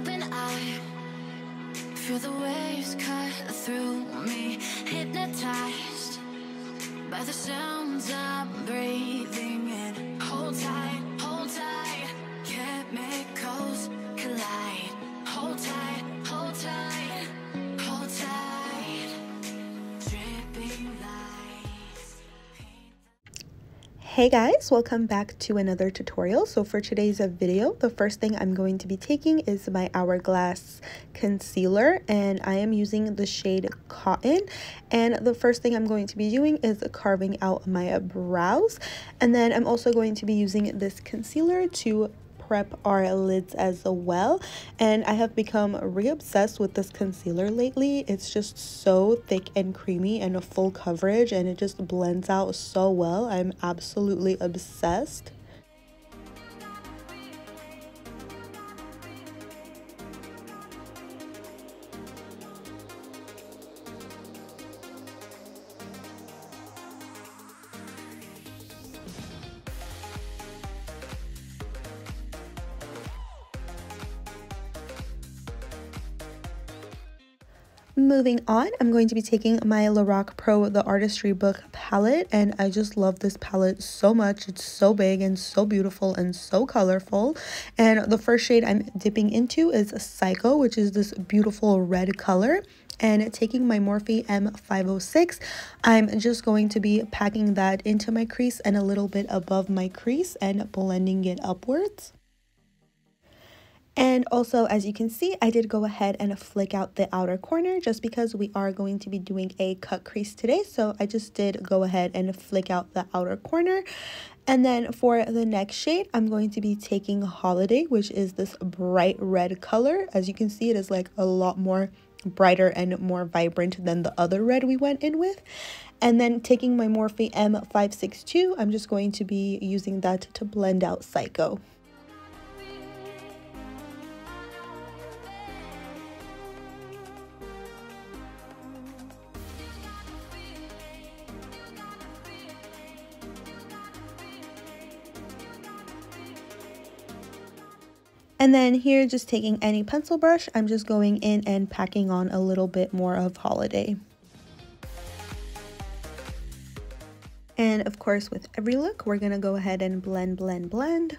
open eye. Feel the waves cut through me, hypnotized by the sounds I'm Hey guys, welcome back to another tutorial. So for today's video, the first thing I'm going to be taking is my Hourglass concealer and I am using the shade Cotton. And the first thing I'm going to be doing is carving out my brows. And then I'm also going to be using this concealer to prep our lids as well. And I have become re-obsessed with this concealer lately. It's just so thick and creamy and a full coverage and it just blends out so well. I'm absolutely obsessed Moving on, I'm going to be taking my Lorac Pro The Artistry Book palette and I just love this palette so much. It's so big and so beautiful and so colorful. And the first shade I'm dipping into is Psycho, which is this beautiful red color and taking my Morphe M506, I'm just going to be packing that into my crease and a little bit above my crease and blending it upwards. And also, as you can see, I did go ahead and flick out the outer corner just because we are going to be doing a cut crease today. So I just did go ahead and flick out the outer corner. And then for the next shade, I'm going to be taking Holiday, which is this bright red color. As you can see, it is like a lot more brighter and more vibrant than the other red we went in with. And then taking my Morphe M562, I'm just going to be using that to blend out Psycho. And then here, just taking any pencil brush, I'm just going in and packing on a little bit more of Holiday. And of course, with every look, we're to go ahead and blend, blend, blend.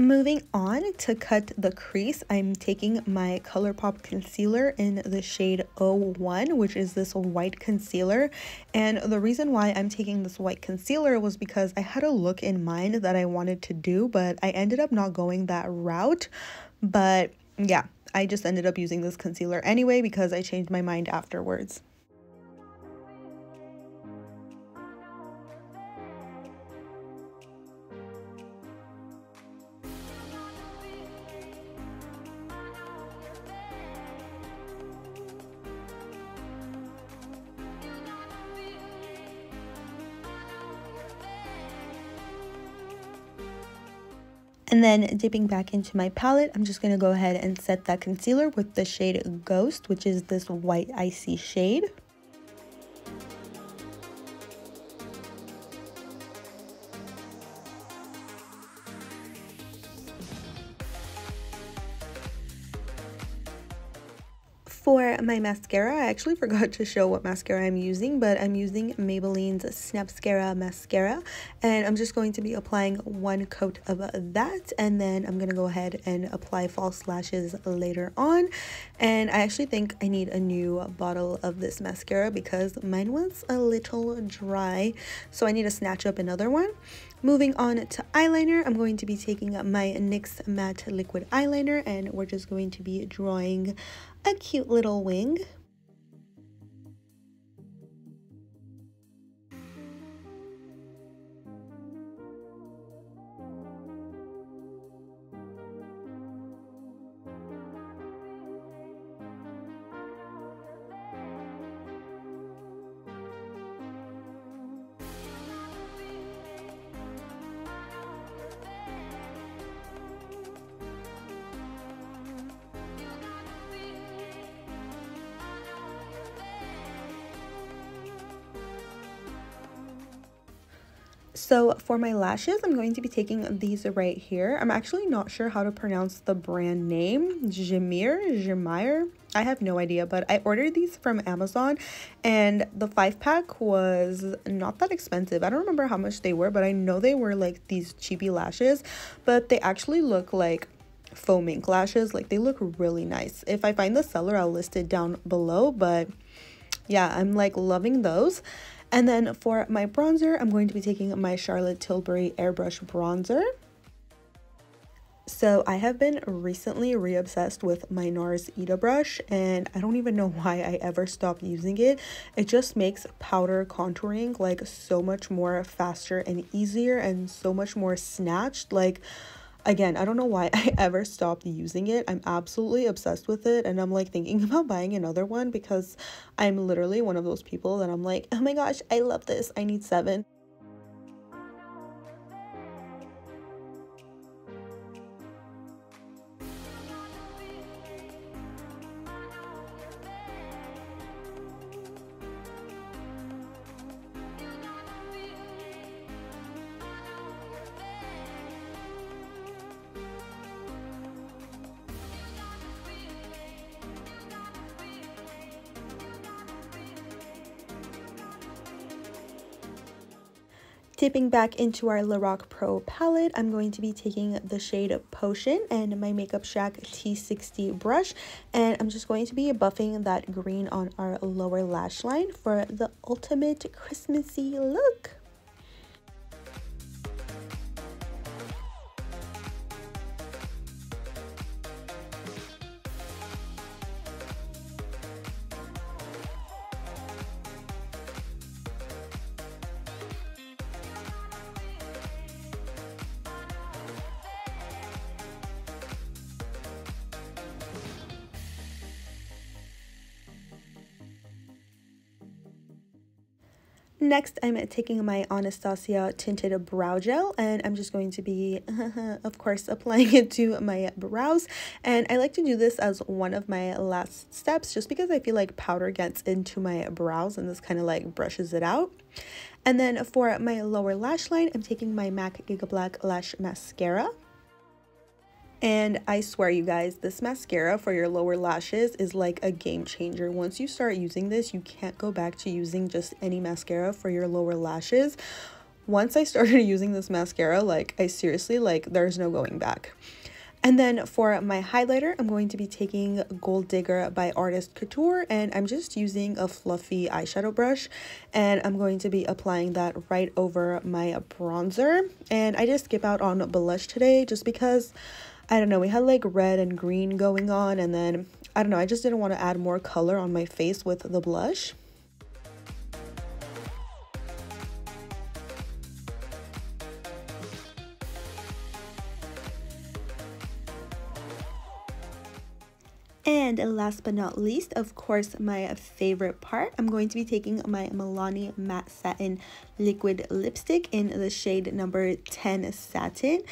Moving on to cut the crease, I'm taking my ColourPop concealer in the shade 01, which is this white concealer. And the reason why I'm taking this white concealer was because I had a look in mind that I wanted to do, but I ended up not going that route. But yeah, I just ended up using this concealer anyway because I changed my mind afterwards. And then dipping back into my palette, I'm just going to go ahead and set that concealer with the shade Ghost, which is this white icy shade. For my mascara, I actually forgot to show what mascara I'm using, but I'm using Maybelline's Snapscara Mascara, and I'm just going to be applying one coat of that, and then I'm going to go ahead and apply false lashes later on, and I actually think I need a new bottle of this mascara because mine was a little dry, so I need to snatch up another one. Moving on to eyeliner, I'm going to be taking my NYX Matte Liquid Eyeliner, and we're just going to be drawing a cute little wing. So for my lashes, I'm going to be taking these right here. I'm actually not sure how to pronounce the brand name. Jamir, Jamire. I have no idea, but I ordered these from Amazon and the five pack was not that expensive. I don't remember how much they were, but I know they were like these cheapy lashes, but they actually look like faux mink lashes. Like they look really nice. If I find the seller, I'll list it down below, but yeah, I'm like loving those. And then for my bronzer, I'm going to be taking my Charlotte Tilbury Airbrush Bronzer. So I have been recently re-obsessed with my NARS Ita brush and I don't even know why I ever stopped using it. It just makes powder contouring like so much more faster and easier and so much more snatched. Like again i don't know why i ever stopped using it. I'm absolutely obsessed with it and i'm like thinking about buying another one because i'm literally one of those people that i'm like oh my gosh i love this. I need seven Dipping back into our Lorac Pro palette, I'm going to be taking the shade Potion and my Makeup Shack T60 brush. And I'm just going to be buffing that green on our lower lash line for the ultimate Christmassy look. Next, I'm taking my Anastasia Tinted Brow Gel and I'm just going to be, of course, applying it to my brows. And I like to do this as one of my last steps just because I feel like powder gets into my brows and this kind of like brushes it out. And then for my lower lash line, I'm taking my MAC Giga Black Lash Mascara. And I swear you guys, this mascara for your lower lashes is like a game changer. Once you start using this, you can't go back to using just any mascara for your lower lashes. Once I started using this mascara, like I seriously, like there's no going back. And then for my highlighter, I'm going to be taking Gold Digger by Artist Couture and I'm just using a fluffy eyeshadow brush and I'm going to be applying that right over my bronzer. And I just skip out on blush today just because I don't know, we had like red and green going on and then, I don't know, I just didn't want to add more color on my face with the blush. And last but not least, of course, my favorite part, I'm going to be taking my Milani Matte Satin Liquid Lipstick in the shade number 10 Satin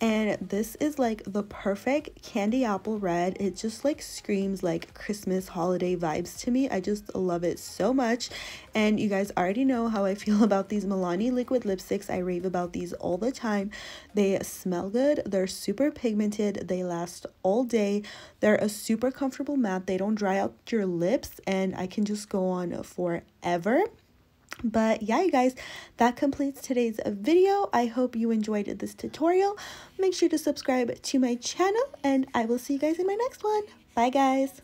and this is like the perfect candy apple red. It just like screams like christmas holiday vibes to me. I just love it so much. And you guys already know how i feel about these milani liquid lipsticks. I rave about these all the time. They smell good. They're super pigmented. They last all day. They're a super comfortable matte they don't dry out your lips and i can just go on forever but yeah, you guys, that completes today's video. I hope you enjoyed this tutorial. Make sure to subscribe to my channel and I will see you guys in my next one. Bye, guys.